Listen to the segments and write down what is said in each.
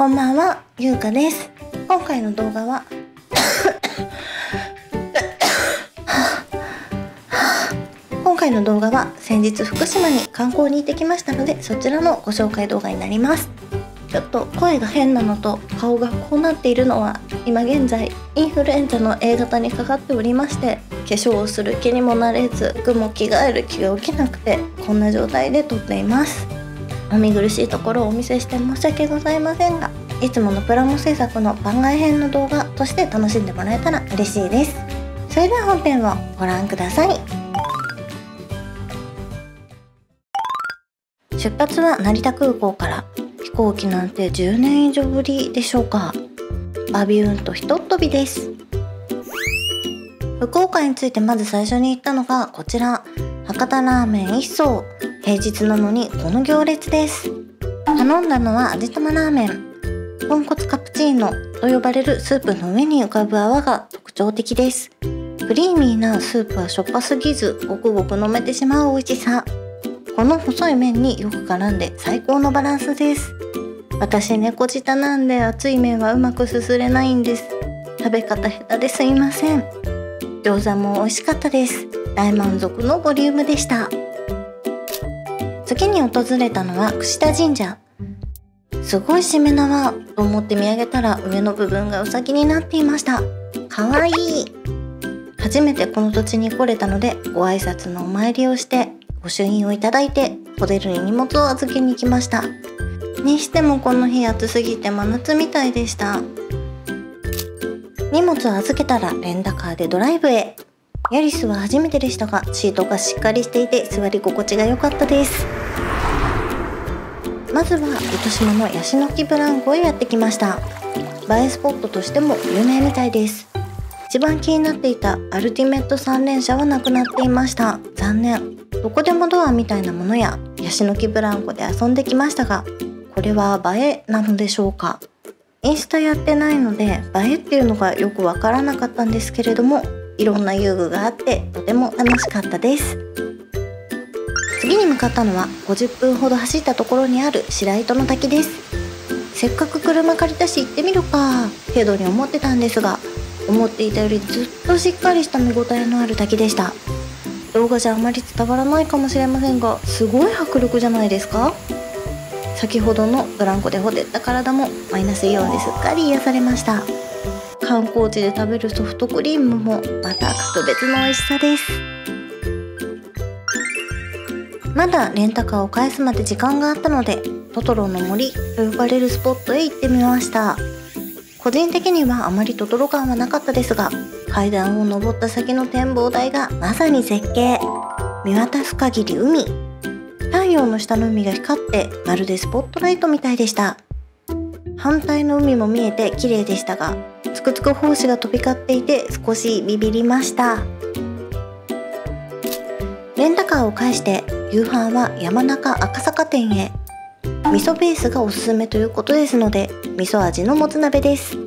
こんばんは、ゆうかです。今回の動画は今回の動画は先日福島に観光に行ってきましたのでそちらのご紹介動画になりますちょっと声が変なのと顔がこうなっているのは今現在インフルエンザの A 型にかかっておりまして化粧をする気にもなれず服も着替える気が起きなくてこんな状態で撮っていますお見苦しいところをお見せして申し訳ございませんがいつものプラモ制作の番外編の動画として楽しんでもらえたら嬉しいです。それでは本編をご覧ください。出発は成田空港から飛行機なんて10年以上ぶりでしょうか。バビューンとひとっ飛びです。福岡についてまず最初に行ったのがこちら。博多ラーメン一層。平日なのにこの行列です。頼んだのは味玉ラーメン。豚骨カプチーノと呼ばれるスープの上に浮かぶ泡が特徴的です。クリーミーなスープはしょっぱすぎずごくごく飲めてしまう美味しさ。この細い麺によく絡んで最高のバランスです。私猫舌なんで熱い麺はうまくすすれないんです。食べ方下手ですいません。餃子も美味しかったです。大満足のボリュームでした。次に訪れたのは串田神社。すごいしめ縄と思って見上げたら上の部分がうさぎになっていました。かわいい。初めてこの土地に来れたのでご挨拶のお参りをして御朱印をいただいてホテルに荷物を預けに行きました。にしてもこの日暑すぎて真夏みたいでした。荷物を預けたらレンタカーでドライブへ。ヤリスは初めてでしたがシートがしっかりしていて座り心地が良かったです。まずは糸島のヤシの木ブランコへやってきました。映えスポットとしても有名みたいです。一番気になっていたアルティメット三連車はなくなっていました。残念。どこでもドアみたいなものやヤシの木ブランコで遊んできましたがこれは映えなのでしょうか？インスタやってないので映えっていうのがよくわからなかったんですけれどもいろんな遊具があってとても楽しかったです。次に向かったのは50分ほど走ったところにある白糸の滝です。せっかく車借りたし行ってみるか程度に思ってたんですが思っていたよりずっとしっかりした見応えのある滝でした。動画じゃあまり伝わらないかもしれませんがすごい迫力じゃないですか。先ほどのブランコでほてった体もマイナスイオンですっかり癒されました。観光地で食べるソフトクリームもまた格別の美味しさです。まだレンタカーを返すまで時間があったのでトトロの森と呼ばれるスポットへ行ってみました。個人的にはあまりトトロ感はなかったですが階段を登った先の展望台がまさに絶景。見渡す限り海。太陽の下の海が光ってまるでスポットライトみたいでした。反対の海も見えて綺麗でしたがつくつく胞子が飛び交っていて少しビビりました。レンタカーを返して夕飯は山中赤坂店へ。味噌ベースがおすすめということですので味噌味のもつ鍋です。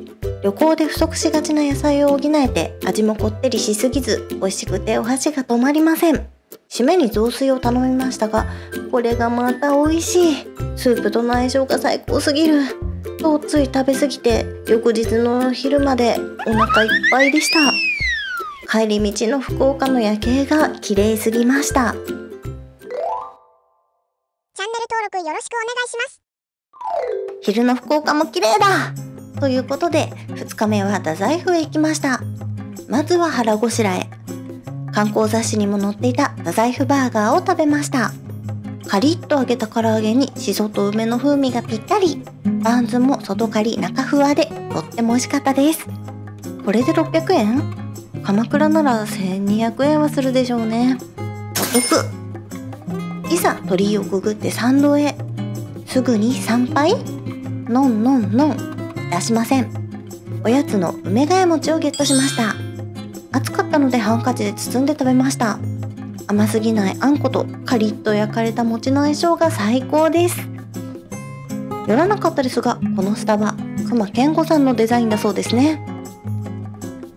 旅行で不足しがちな野菜を補えて味もこってりしすぎず美味しくてお箸が止まりません。締めに雑炊を頼みましたがこれがまた美味しい。スープとの相性が最高すぎる。とつい食べ過ぎて翌日の昼までお腹いっぱいでした。帰り道の福岡の夜景が綺麗すぎました。チャンネル登録よろしくお願いします。昼の福岡も綺麗だ。ということで2日目は太宰府へ行きました。まずは腹ごしらえ。観光雑誌にも載っていた太宰府バーガーを食べましたカリッと揚げた唐揚げにしそと梅の風味がぴったり。バンズも外カリ中ふわで。とっても美味しかったです。これで600円？鎌倉なら1200円はするでしょうね。お得。いざ鳥居をくぐって参道へ。すぐに参拝？のんのんのん。出しません。おやつの梅ヶ谷餅をゲットしました。暑かったのでハンカチで包んで食べました。甘すぎないあんことカリッと焼かれた餅の相性が最高です。寄らなかったですがこのスタバ熊健吾さんのデザインだそうですね。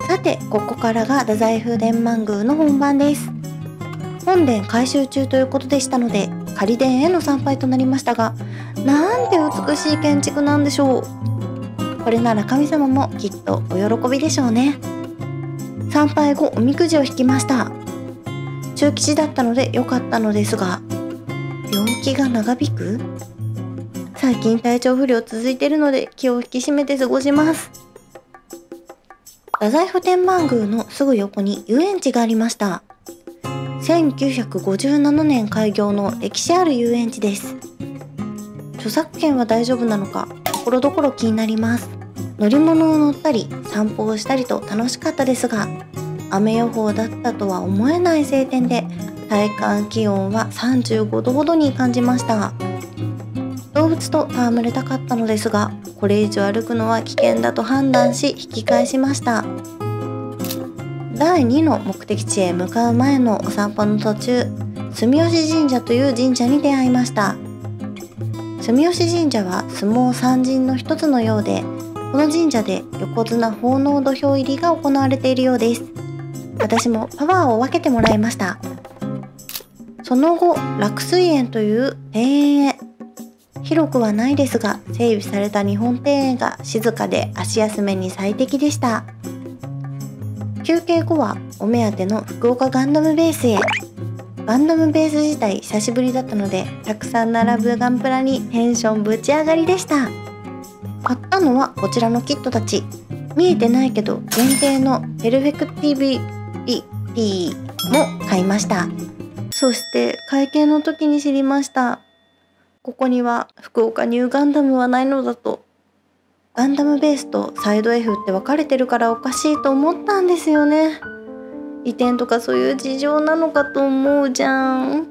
さてここからが太宰府天満宮の本番です。本殿改修中ということでしたので仮殿への参拝となりましたがなんて美しい建築なんでしょう。これなら神様もきっとお喜びでしょうね。参拝後おみくじを引きました。中吉だったので良かったのですが病気が長引く？最近体調不良続いてるので気を引き締めて過ごします。太宰府天満宮のすぐ横に遊園地がありました。1957年開業の歴史ある遊園地です。著作権は大丈夫なのかところどころ気になります。乗り物を乗ったり散歩をしたりと楽しかったですが雨予報だったとは思えない晴天で体感気温は35度ほどに感じました。動物と戯れたかったのですがこれ以上歩くのは危険だと判断し引き返しました。第2の目的地へ向かう前のお散歩の途中住吉神社という神社に出会いました。住吉神社は相撲三神の一つのようでこの神社で横綱奉納土俵入りが行われているようです。私もパワーを分けてもらいました。その後落水園という庭園へ。広くはないですが整備された日本庭園が静かで足休めに最適でした。休憩後はお目当ての福岡ガンダムベースへ。ガンダムベース自体久しぶりだったのでたくさん並ぶガンプラにテンションぶち上がりでした。買ったのはこちらのキットたち。見えてないけど限定のペルフェクティビリティも買いました。そして会計の時に知りました。ここには福岡ニューガンダムはないのだと。ガンダムベースとサイド F って分かれてるからおかしいと思ったんですよね。移転とかそういう事情なのかと思うじゃん。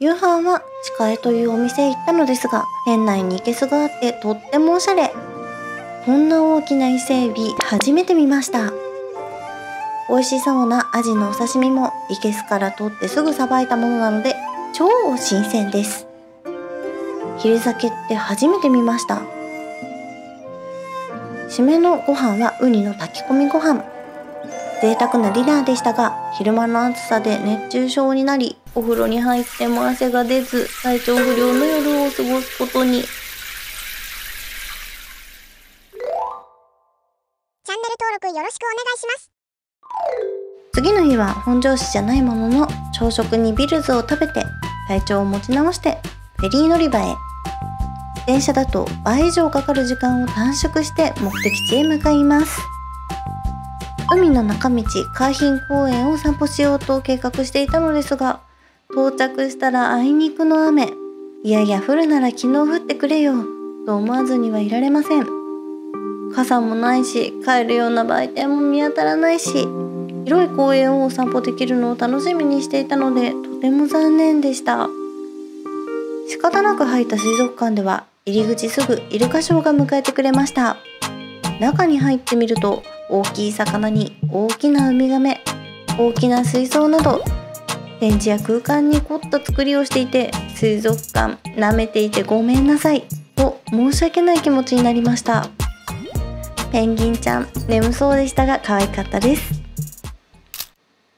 夕飯は地下へというお店へ行ったのですが店内に生けすがあってとってもおしゃれ。こんな大きな伊勢海老初めて見ました。美味しそうなアジのお刺身も生けすから取ってすぐさばいたものなので超新鮮です。ヒレ酒って初めて見ました。締めのご飯はウニの炊き込みご飯。贅沢なディナーでしたが昼間の暑さで熱中症になりお風呂に入っても汗が出ず体調不良の夜を過ごすことに。しくお願いします。次の日は本庄市じゃないものの朝食にビルズを食べて体調を持ち直してフェリー乗り場へ。電車だと倍以上かかる時間を短縮して目的地へ向かいます。海の中道海浜公園を散歩しようと計画していたのですが到着したらあいにくの雨。いやいや降るなら昨日降ってくれよと思わずにはいられません。傘もないし帰るような売店も見当たらないし広い公園をお散歩できるのを楽しみにしていたのでとても残念でした。仕方なく入った水族館では入り口すぐイルカショーが迎えてくれました。中に入ってみると大きい魚に大きなウミガメ大きな水槽など展示や空間に凝った作りをしていて水族館舐めていてごめんなさいと申し訳ない気持ちになりました。ペンギンちゃん。眠そうでしたが可愛かったです。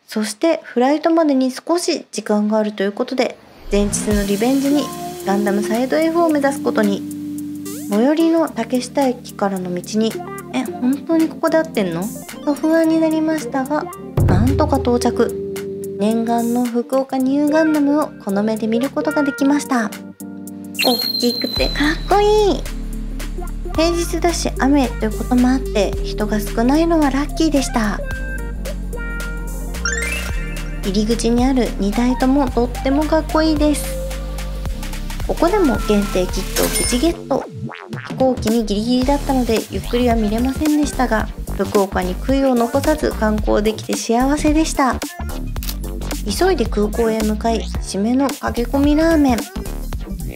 そしてフライトまでに少し時間があるということで前日のリベンジにガンダムサイド F を目指すことに。最寄りの竹下駅からの道にえ本当にここで合ってんの？と不安になりましたがなんとか到着。念願の福岡ニューガンダムをこの目で見ることができました。大きくてかっこいい。平日だし雨ということもあって人が少ないのはラッキーでした。入り口にある2台ともとってもかっこいいです。ここでも限定キットをプチゲット。飛行機にギリギリだったのでゆっくりは見れませんでしたが福岡に悔いを残さず観光できて幸せでした。急いで空港へ向かい締めの駆け込みラーメン。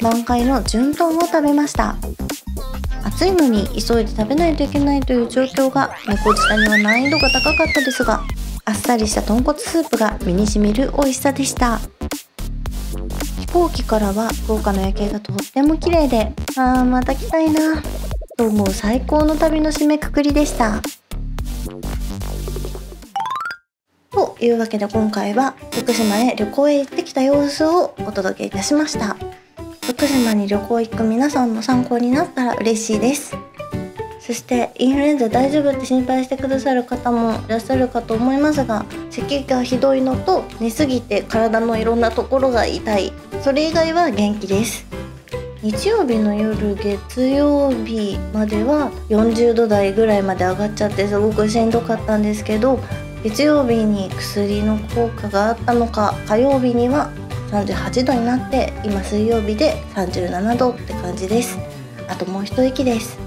満開の順豚を食べました。暑いのに急いで食べないといけないという状況が猫舌には難易度が高かったですがあっさりした豚骨スープが身にしみる美味しさでした。飛行機からは福岡の夜景がとっても綺麗であーまた来たいな。と思う最高の旅の締めくくりでした。というわけで今回は福島へ旅行へ行ってきた様子をお届けいたしました。福島に旅行行く皆さんの参考になったら嬉しいです。そしてインフルエンザ大丈夫って心配してくださる方もいらっしゃるかと思いますが咳がひどいのと寝すぎて体のいろんなところが痛い。それ以外は元気です。日曜日の夜月曜日までは40度台ぐらいまで上がっちゃってすごくしんどかったんですけど月曜日に薬の効果があったのか火曜日には38度になって今水曜日で37度って感じです。あともう一息です。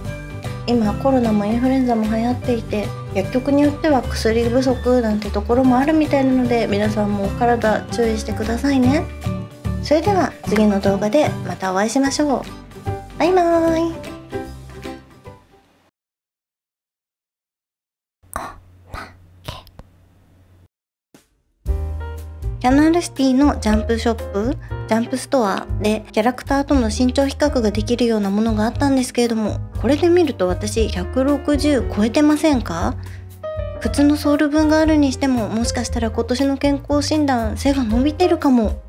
今コロナもインフルエンザも流行っていて薬局によっては薬不足なんてところもあるみたいなので皆さんもお体注意してくださいね。それでは次の動画でまたお会いしましょう。バイバーイ。キャナルシティのジャンプショップジャンプストアでキャラクターとの身長比較ができるようなものがあったんですけれどもこれで見ると私160超えてませんか？靴のソール分があるにしてももしかしたら今年の健康診断背が伸びてるかも。